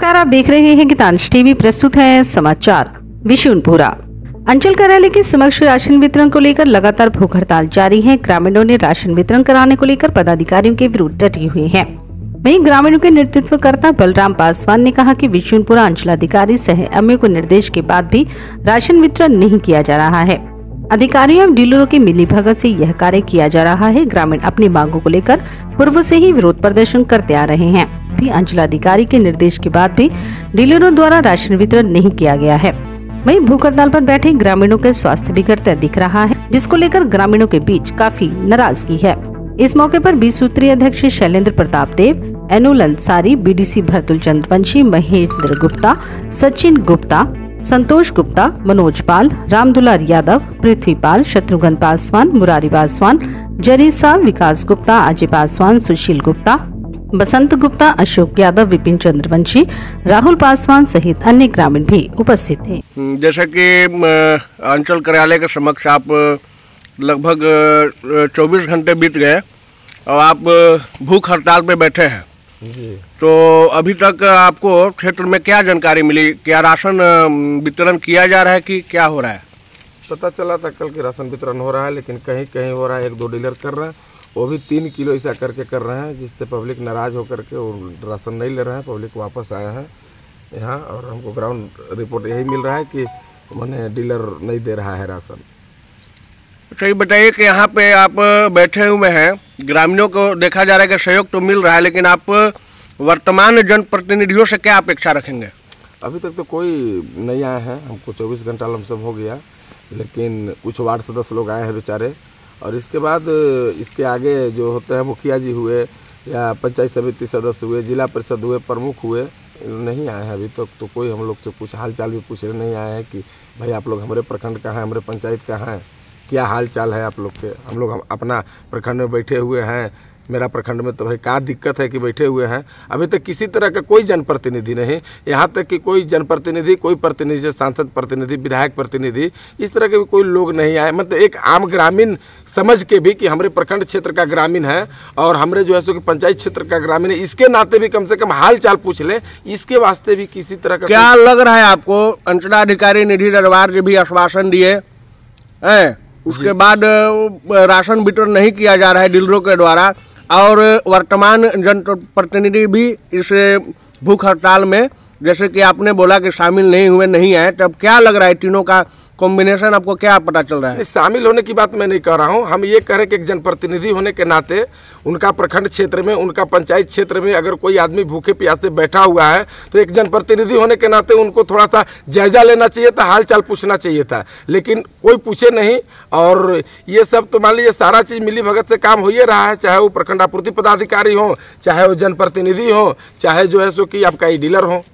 नमस्कार, आप देख रहे हैं गीतांश टीवी, प्रस्तुत है समाचार विशुनपुरा अंचल कार्यालय के समक्ष राशन वितरण को लेकर लगातार भूख हड़ताल जारी है। ग्रामीणों ने राशन वितरण कराने को लेकर पदाधिकारियों के विरुद्ध डटे हुए हैं। वहीं ग्रामीणों के नेतृत्वकर्ता बलराम पासवान ने कहा कि विशुनपुरा अंचलाधिकारी सह अन्य को निर्देश के बाद भी राशन वितरण नहीं किया जा रहा है। अधिकारियों एवं डीलरों की मिली भगत से यह कार्य किया जा रहा है। ग्रामीण अपनी मांगों को लेकर पूर्व से ही विरोध प्रदर्शन करते आ रहे हैं। भी अंचलाधिकारी के निर्देश के बाद भी डीलरों द्वारा राशन वितरण नहीं किया गया है। वहीं भूख हड़ताल पर बैठे ग्रामीणों के स्वास्थ्य बिगड़ता दिख रहा है, जिसको लेकर ग्रामीणों के बीच काफ़ी नाराज़गी है। इस मौके पर बीस सूत्रीय अध्यक्ष शैलेंद्र प्रताप देव एनुल अंसारी बीडीसी भरतुल चंद्रवंशी महेंद्र गुप्ता, सचिन गुप्ता, संतोष गुप्ता, मनोज पाल, रामदुलार यादव, पृथ्वी पाल, शत्रुघ्न पासवान, मुरारी पासवान, जरीसा विकास गुप्ता, अजय पासवान, सुशील गुप्ता बसंत गुप्ता अशोक यादव विपिन चंद्रवंशी राहुल पासवान सहित अन्य ग्रामीण भी उपस्थित थे। हम्म, जैसा कि अंचल कार्यालय के समक्ष आप लगभग चौबीस घंटे बीत गए और आप भूख हड़ताल पे बैठे हैं। तो अभी तक आपको क्षेत्र में क्या जानकारी मिली? क्या राशन वितरण किया जा रहा है कि क्या हो रहा है? पता चला था कल के राशन वितरण हो रहा है लेकिन कहीं कहीं हो रहा है एक दो डीलर कर रहे हैं। वो भी तीन किलो ऐसा करके कर रहे हैं जिससे पब्लिक नाराज़ होकर के वो राशन नहीं ले रहे हैं पब्लिक वापस आए हैं यहाँ और हमको ग्राउंड रिपोर्ट यही मिल रहा है कि मैंने डीलर नहीं दे रहा है राशन। अच्छा ये बताइए कि यहाँ पे आप बैठे हुए हैं ग्रामीणों को देखा जा रहा है कि सहयोग तो मिल रहा है लेकिन आप वर्तमान जनप्रतिनिधियों से क्या अपेक्षा रखेंगे? अभी तक तो कोई नहीं आए हैं हमको चौबीस घंटा लमसम हो गया लेकिन कुछ वार्ड सदस्य लोग आए हैं बेचारे। और इसके बाद इसके आगे जो होते हैं मुखिया जी हुए या पंचायत समिति सदस्य हुए जिला परिषद हुए प्रमुख हुए नहीं आए हैं अभी तक तो, तो कोई हम लोग से कुछ हाल चाल भी पूछने नहीं आए हैं कि भाई आप लोग हमारे प्रखंड कहाँ हैं हमारे पंचायत कहाँ हैं क्या हाल चाल है आप लोग के? हम लोग अपना प्रखंड में बैठे हुए हैं मेरा प्रखंड में तो भाई क्या दिक्कत है कि बैठे हुए हैं? अभी तक किसी तरह का कोई जनप्रतिनिधि नहीं यहाँ तक कि कोई जनप्रतिनिधि कोई प्रतिनिधि सांसद प्रतिनिधि विधायक प्रतिनिधि इस तरह के भी कोई लोग नहीं आए। मतलब एक आम ग्रामीण समझ के भी कि हमारे प्रखंड क्षेत्र का ग्रामीण है और हमारे जो है सो कि पंचायत क्षेत्र का ग्रामीण है इसके नाते भी कम से कम हाल चाल पूछ ले इसके वास्ते भी किसी तरह का क्या लग रहा है आपको? अंचलाधिकारी निधि दरबार जी भी आश्वासन दिए हैं? उसके बाद राशन वितरण नहीं किया जा रहा है डीलरों के द्वारा और वर्तमान जनप्रतिनिधि भी इस भूख हड़ताल में, जैसे कि आपने बोला कि शामिल नहीं हुए, नहीं आए तब क्या लग रहा है? तीनों का कॉम्बिनेशन आपको क्या पता चल रहा है? शामिल होने की बात मैं नहीं कह रहा हूँ। हम ये कह रहे हैं कि एक जनप्रतिनिधि होने के नाते उनका प्रखंड क्षेत्र में, उनका पंचायत क्षेत्र में अगर कोई आदमी भूखे प्यासे बैठा हुआ है तो एक जनप्रतिनिधि होने के नाते उनको थोड़ा सा जायजा लेना चाहिए था हाल चाल पूछना चाहिए था। लेकिन कोई पूछे नहीं, और ये सब तो मान लीजिए सारा चीज़ मिली भगत से काम हो ही रहा है, चाहे वो प्रखंड आपूर्ति पदाधिकारी हो, चाहे वो जनप्रतिनिधि हो, चाहे जो है सो कि आपका ई डीलर हो।